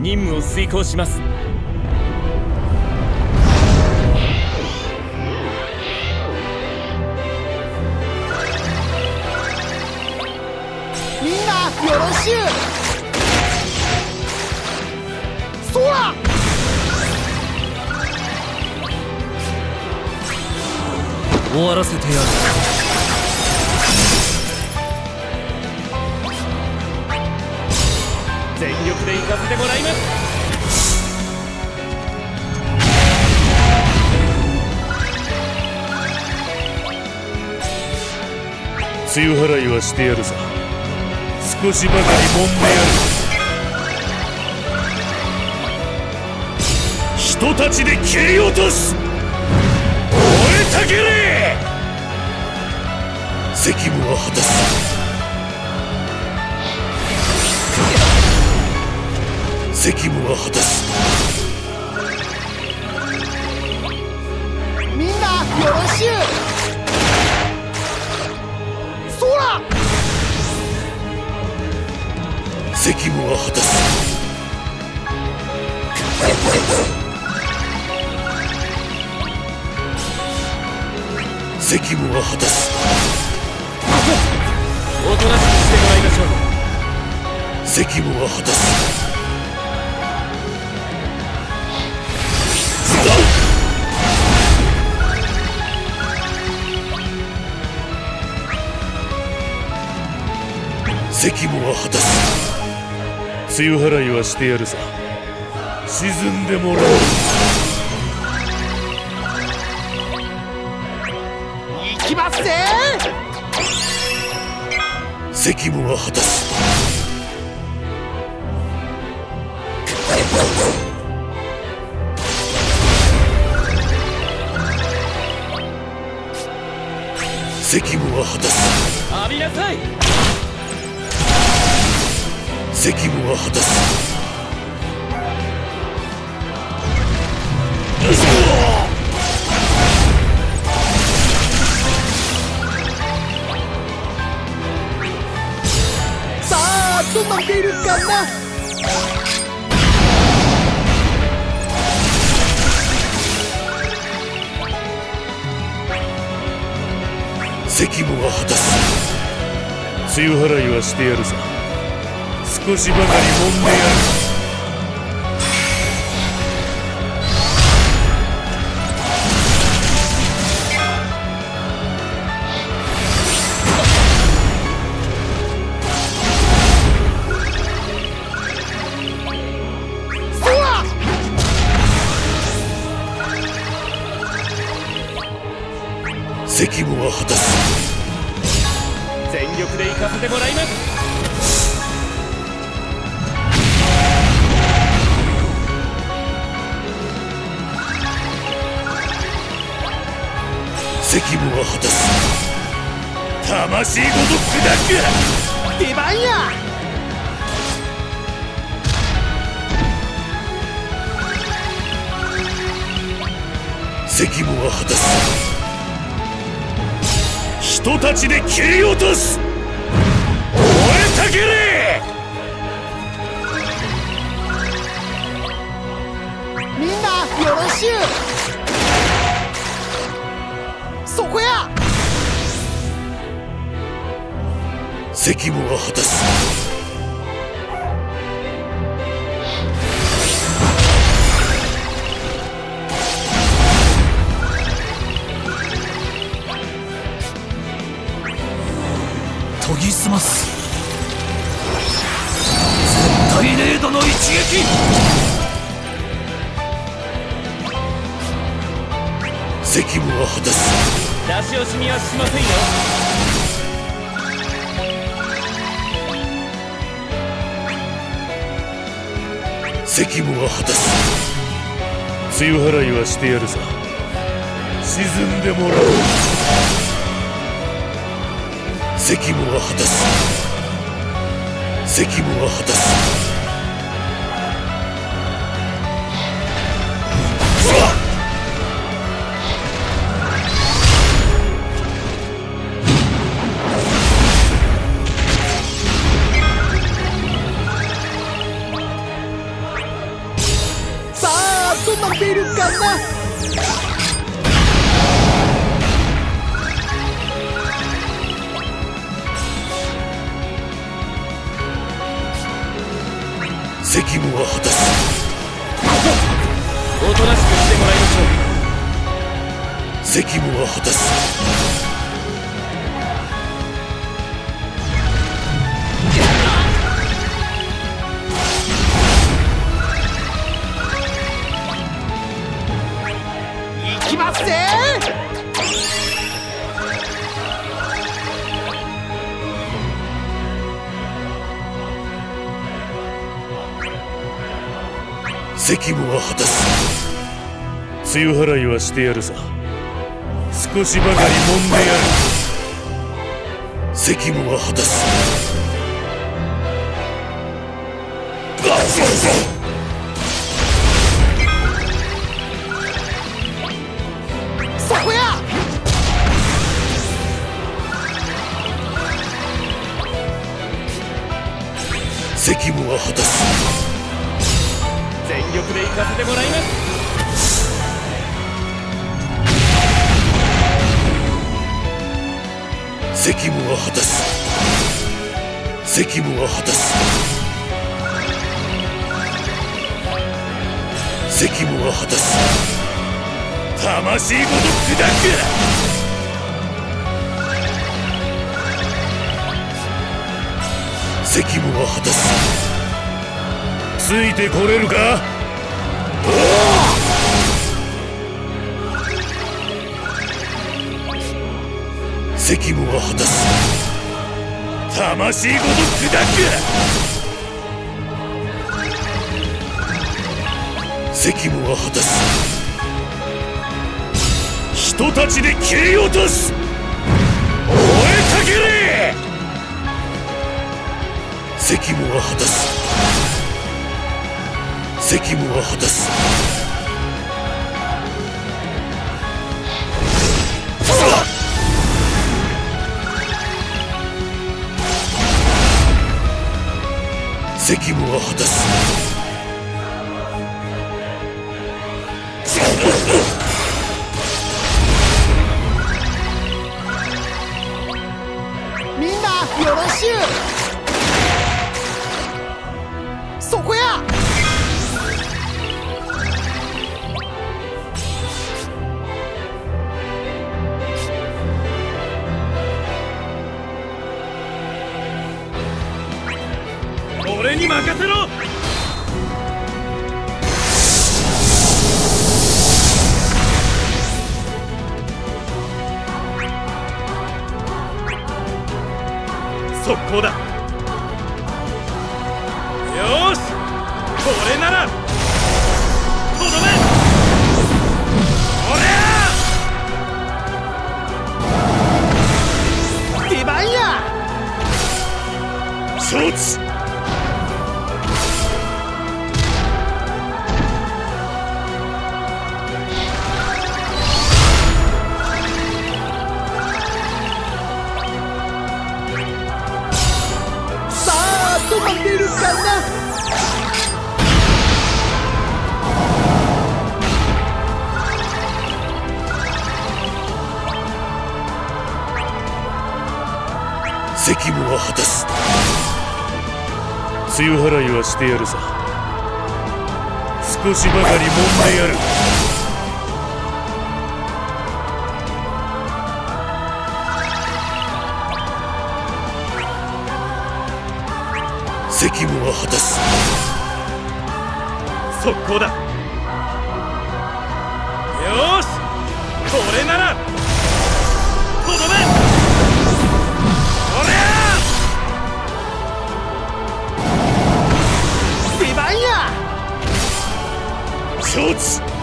任務を遂行します。みんなよろしゅう。終わらせてやる力で行かせてもらいます。梅雨払いはしてやるさ。少しばかり揉んでやる。人たちで切り落とす。燃えたけれ。責務は果たす。責務は果たすみんなよろしゅう。そら責務は果たす責務は果たす。おとなしくしてもらいましょう。責務は果たす責務は果たす。梅雨払いはしてやるさ。沈んでもらおう。行きますぜ。責務は果たす。責務は果たす。浴びなさい責務は果たす。さあどうなっているかな？責務は果たす。梅雨払いはしてやるさ。少しばかり揉んでやる責務は果たす。全力で行かせてもらいます。責務は果たす。魂ごと砕く出番や責務は果たす。人たちで切り落とす。燃えたけれ。みんなよろしゅう。責務は果たす研ぎ澄ます絶対零度の一撃責務は果たす。出し惜しみはしませんよ。責務は果たす。梅雨払いはしてやるさ。沈んでもらおう。責務は果たす。責務は果たす。責務は果たす。梅雨払いはしてやるさ。少しばかり揉んでやる。責務は果たす。ガッツ責務は果たす。全力で行かせてもらいます。責務は果たす。責務は果たす。責務は果たす。魂ごと砕く。責務は果たす。ついてこれるか？責務は果たす魂ごと砕く責務は果たす人たちで切り落とす燃えかけれ責務は果たす。責務は果たす。責務は果たす。速攻だ。よーしこれなら。とどめ。おりゃ出番や承知あどうなっている。かな責務は果たす。梅雨払いはしてやるさ。少しばかり揉んでやる。責務は果たす。速攻だ。よーしこれなら。とどめ。おりゃ出番や承知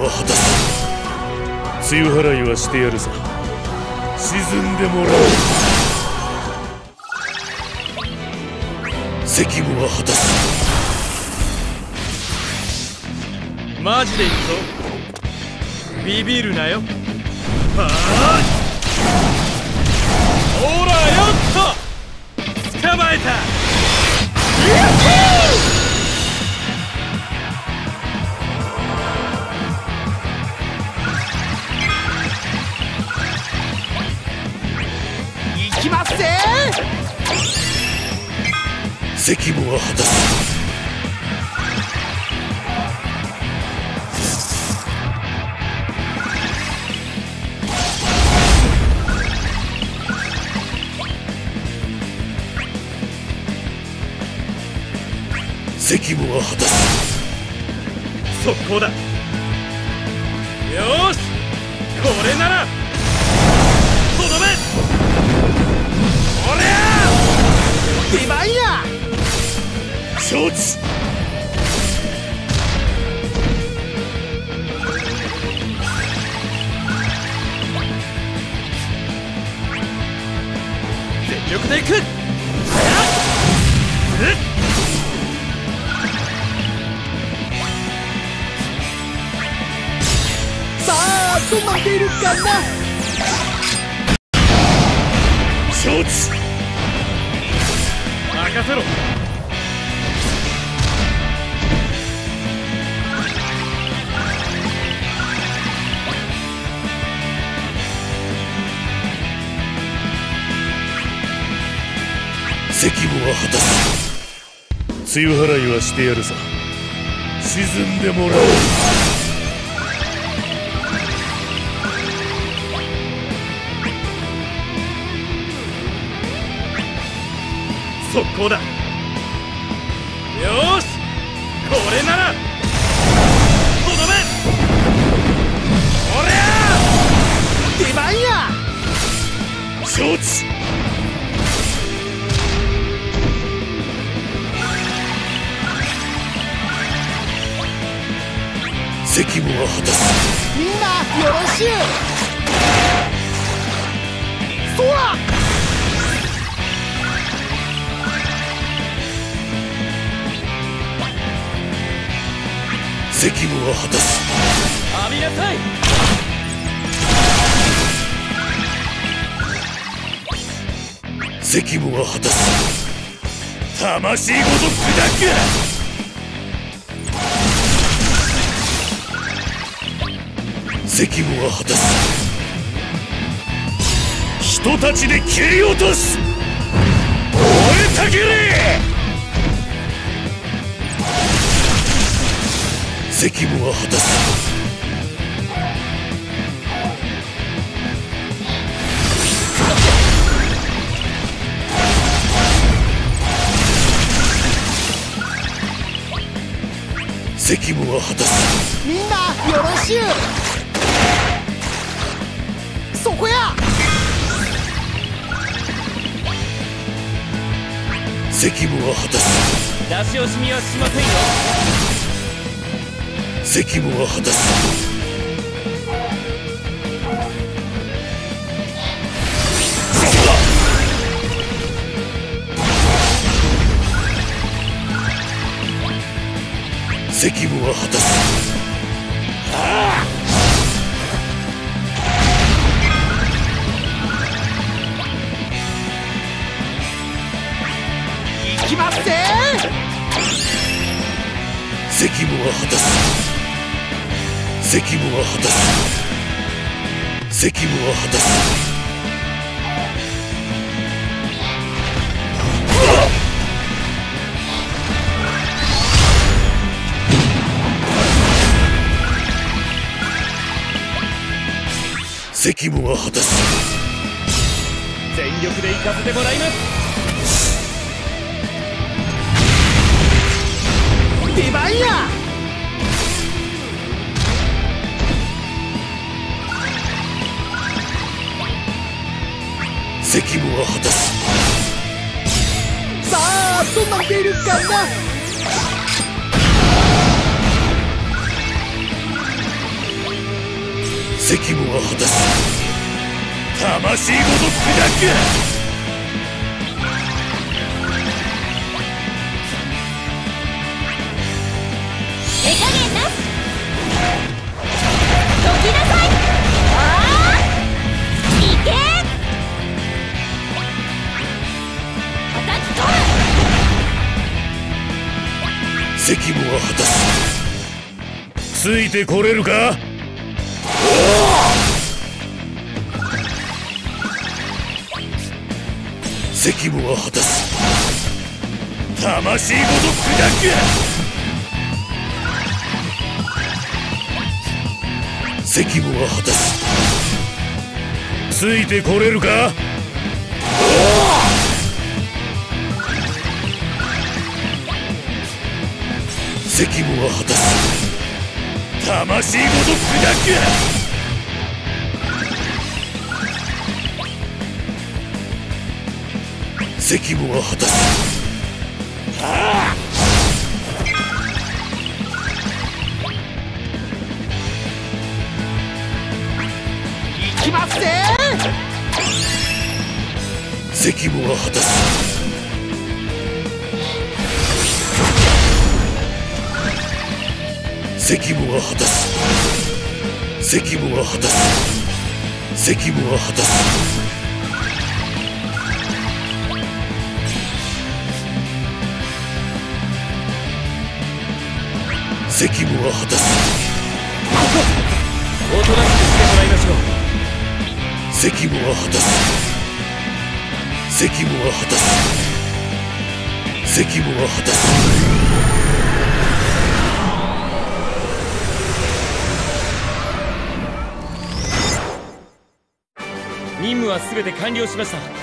は果たす。梅雨払いはしてやるさ。沈んでもらう。責務は果たす。マジでいくぞ。ビビるなよ。はあほらよっと捕まえた。行きますぜ責務は果たす責務は果たす。速攻だ。よーしこれなら。とどめ。おりゃ出番や承知。全力でいく。っさあどうなっているかな。承知任せろ。責務は果たす。梅雨払いはしてやるさ。沈んでもらおう速攻だ。よしこれなら。とどめ。おりゃ。出番や。承知。責務は果たす。みんなよろしゅうそら。責務は果たす。浴びなさい。責務は果たす。魂ごと砕く。責務は果たす。人たちで切り落とす。燃えたぎれ責務は果たす。責務は果たす。みんなよろしゅうそこや責務は果たす。出し惜しみはしませんよ責務は果たす。責務は果たす。行きますぜ責務は果たす責務は果たす責務は果たす責務は果たす。全力で行かせてもらいます。を果たすさあどんなっているかな。責務は果たす。魂ごと砕く。ついてこれるか？責務は果たす。魂ごと砕く。責務は果たす。ついてこれるか？責務は果たす。魂ごと砕く責務は果たす。ああ行きますぜ責務は果たす責務は果たす。責務は果たす。責務は果たす。責務は果たす。おとなしくしてもらいましょう責務は果たす。責務は果たす。責務は果たす。任務は全て完了しました。